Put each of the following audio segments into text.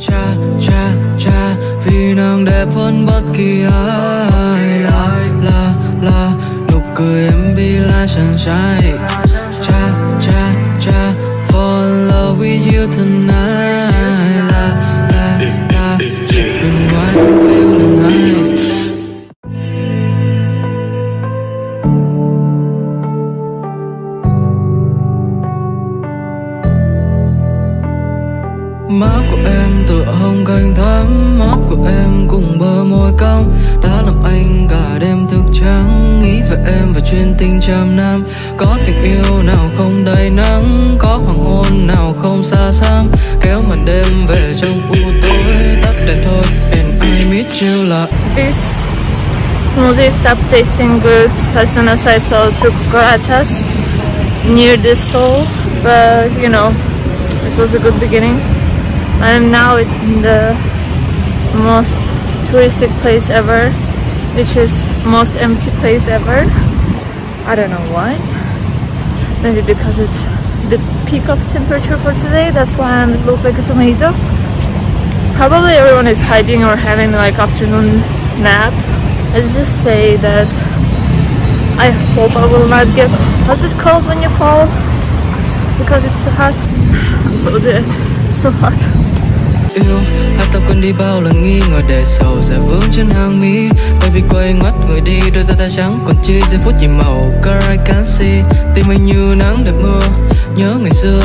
cha cha cha. Vì nàng đẹp hơn bất kỳ ai. La la la. Nụ cười em be like sunshine cha cha cha. Fall in love with you tonight. Em tựa hông canh thắm Mắt của em cùng bờ môi cong Đã làm anh cả đêm thức trắng Nghĩ về em và chuyên tình trăm năm. Có tình yêu nào không đầy nắng Có hoàng hôn nào không xa xăm. Kéo màn đêm về trong u tối Tắt đèn thôi And I miss you là This smoothie stopped tasting good. As soon as I saw two cucarachas near the stall, but you know, it was a good beginning. I'm now in the most touristic place ever, which is most empty place ever. I don't know why. Maybe because it's the peak of temperature for today. That's why I look like a tomato. Probably everyone is hiding or having like afternoon nap. Let's just say that I hope I will not get what's it called when you fall because it's too hot. I'm so dead. It's yêu, Hai ta quên đi bao lần nghi ngờ để sầu sẽ vướng trên hàng mi. Baby quay ngoắt người đi, Đôi tay ta trắng còn chi. Giây phút chỉ màu Girl I can see, Tim anh như nắng đẹp mưa. Nhớ ngày xưa,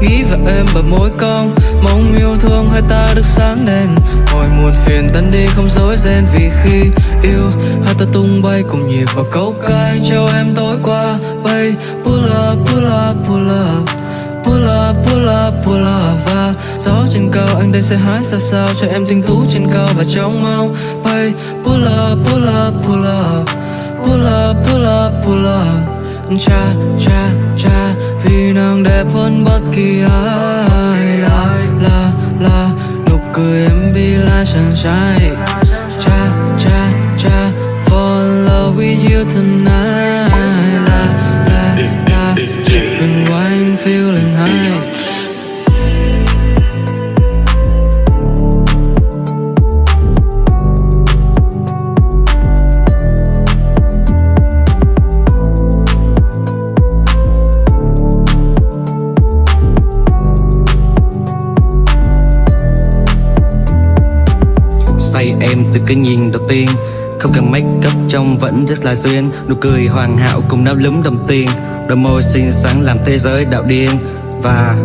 Nghĩ về em và môi cong. Mong yêu thương hai ta được sáng đèn. Mọi muộn phiền tan đi, không dối ren Vì khi yêu, Hai ta tung bay cùng nhịp vào câu ca anh cho em tối qua, Bay. Pull up pull up pull up. Pull up, pull up, pull up và gió trên cao anh đây sẽ hái xa sao cho em tinh tú trên cao và trong mong bay. Pull up, pull up, pull up pull up, pull up, pull up. Cha cha cha vì nàng đẹp hơn bất kỳ ai. La la la nụ cười em be like sunshine cha cha say em từ cái nhìn đầu tiên. Không cần make up trông vẫn rất là duyên. Nụ cười hoàn hảo cùng náo lúm đồng tiền. Đôi môi xinh xắn làm thế giới đạo điên. Và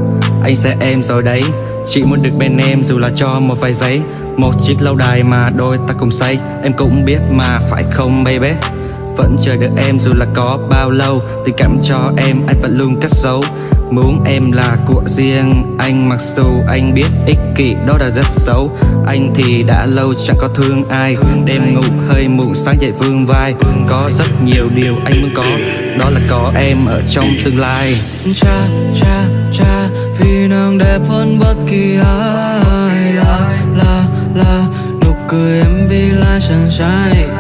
anh sẽ em rồi đấy. Chỉ muốn được bên em dù là cho một vài giấy. Một chiếc lâu đài mà đôi ta cùng say. Em cũng biết mà phải không, baby? Vẫn chờ được em dù là có bao lâu. Tình cảm cho em anh vẫn luôn cất giấu muốn em là của riêng. Anh mặc dù anh biết ích kỷ đó là rất xấu. Anh thì đã lâu chẳng có thương ai. Đêm ngủ hơi muộn sáng dậy vương vai. Có rất nhiều điều anh muốn có. Đó là có em ở trong tương lai. Cha cha cha, vì nàng đẹp hơn bất kỳ ai. La la la, nụ cười em be like sunshine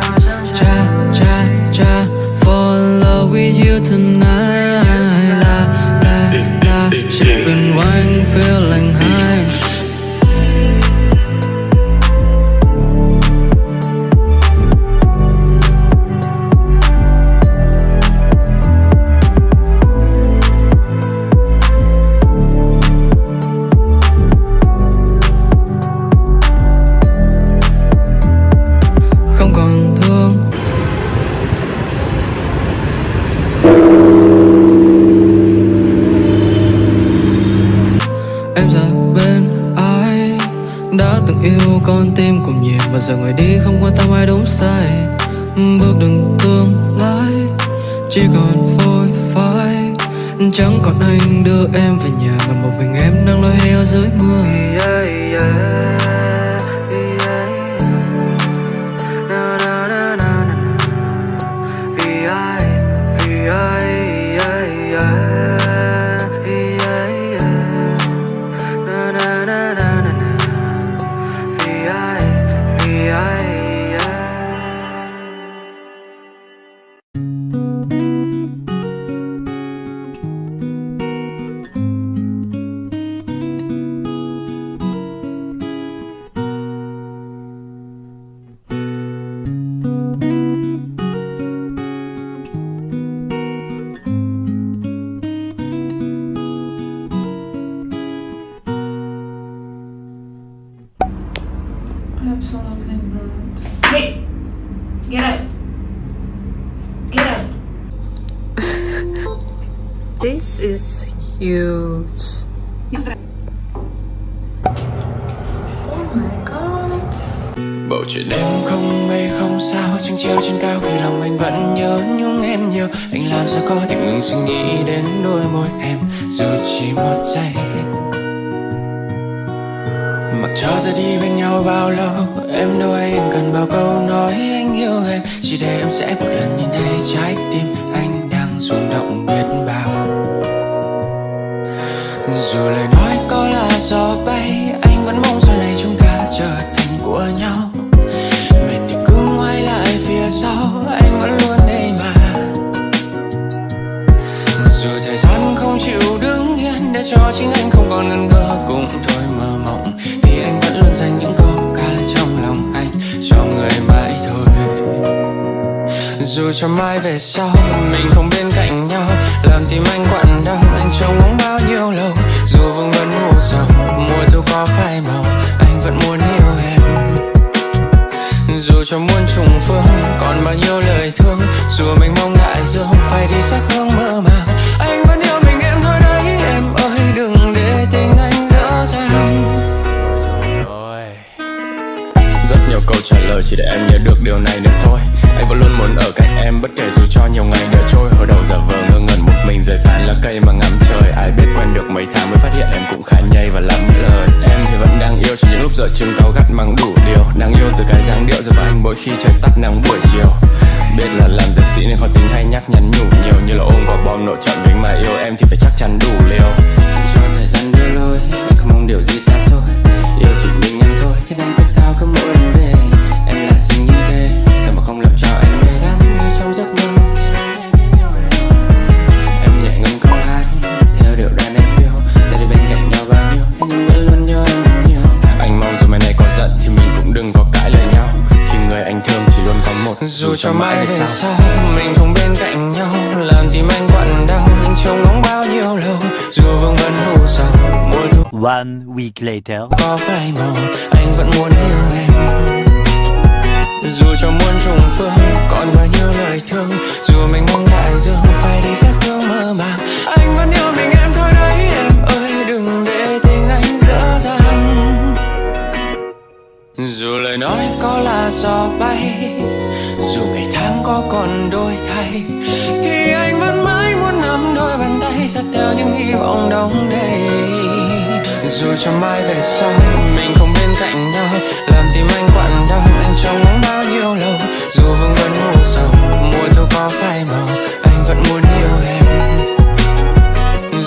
em giờ bên ai đã từng yêu con tim cùng nhiều, mà giờ người đi không quan tâm ai đúng sai. Bước đường tương lai chỉ còn phôi phai chẳng còn anh đưa em về nhà mà một mình em đang lôi heo dưới mưa. Cute. Oh my god. Bầu trời đêm không mây không sao, Trăng treo trên cao khi lòng anh vẫn nhớ nhung em nhiều Anh làm sao có thể ngừng suy nghĩ đến đôi môi em, Dù chỉ một giây Mặc cho ta đi bên nhau bao lâu, Em đâu anh cần bao câu nói anh yêu em Chỉ để em sẽ một lần nhìn thấy không còn ngần ngơ, cũng thôi mơ mộng. Thì anh vẫn luôn dành những câu ca trong lòng anh Cho người mãi thôi. Dù cho mai về sau, Mình không bên cạnh nhau, Làm tim anh quặn đau. Anh trông ngóng bao nhiêu lâu, Dù vương vấn ngủ sầu Mùa thu có phai màu, Anh vẫn muốn yêu em. Dù cho muôn trùng phương, còn bao nhiêu lời thương, dù mình mong ngại, dù không phải đi sắc hương mơ màng. Đời chỉ để em nhớ được điều này được thôi. Anh vẫn luôn muốn ở cạnh em, bất kể dù cho nhiều ngày đã trôi. Hồi đầu giờ vờ ngơ ngẩn một mình rời tàn lá cây mà ngắm trời. Ai biết quen được mấy tháng mới phát hiện em cũng khá nhây và lắm lời. Em thì vẫn đang yêu chỉ những lúc giờ chừng cao gắt mang đủ điều. Đang yêu từ cái dáng điệu giúp anh mỗi khi trời tắt nắng buổi chiều. Biết là làm dược sĩ nên khó tính hay nhắc nhắn nhủ nhiều. Như là ôm quả bom nổ chọn mình mà yêu em thì phải chắc chắn đủ liều. Cho thời gian đưa lối, anh không mong điều gì xa xôi. Cho mai về sau. Mình không bên cạnh nhau làm tim anh quặn đau. Anh trông ngóng bao nhiêu lâu dù vương vấn u sầu. Mùa thu One week later. có phai màu anh vẫn muốn yêu em. Dù cho muôn trùng phương còn bao nhiêu lời thương. Dù mình mong đại dương phải đi sắc hương mơ màng. Anh vẫn yêu mình em có còn đôi thay. Thì anh vẫn mãi muốn nắm đôi bàn tay dắt theo những hy vọng đong đầy. Dù cho mai về sau, mình không bên cạnh nhau. Làm tim anh quặn đau, anh trông ngóng bao nhiêu lâu. Dù vương vấn ngủ sầu, mùa thu có phai màu, anh vẫn muốn yêu em.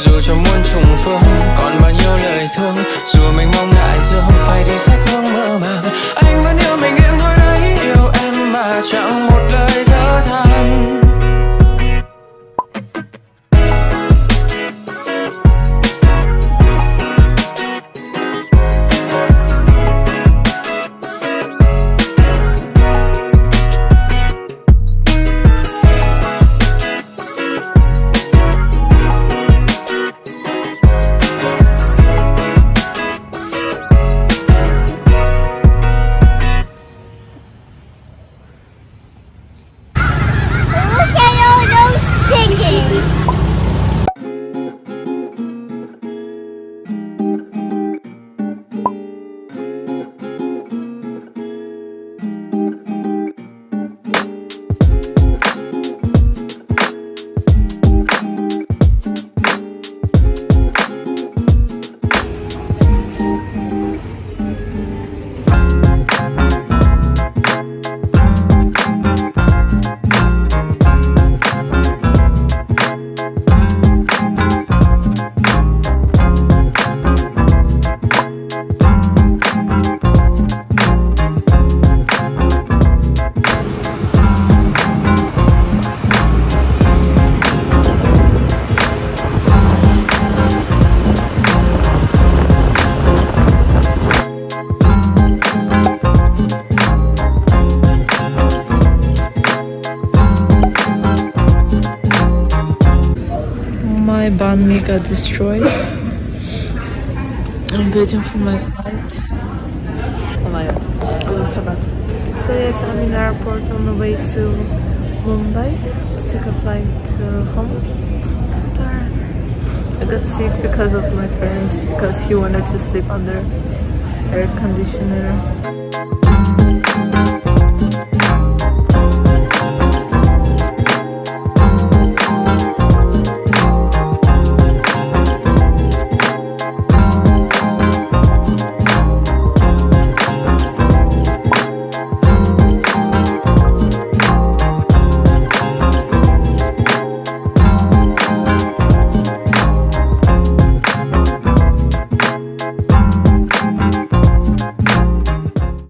Dù cho muôn trùng phương, còn bao nhiêu lời thương. Dù mình mong đại dương phải đi sắc hương mơ màng. Anh vẫn yêu mình, em thôi đấy yêu em. Mà chẳng một lời My banh mi got destroyed. I'm waiting for my flight. Oh my god, oh, look so bad. So yes, I'm in the airport on the way to Mumbai to take a flight to home. I got sick because of my friend because he wanted to sleep under air conditioner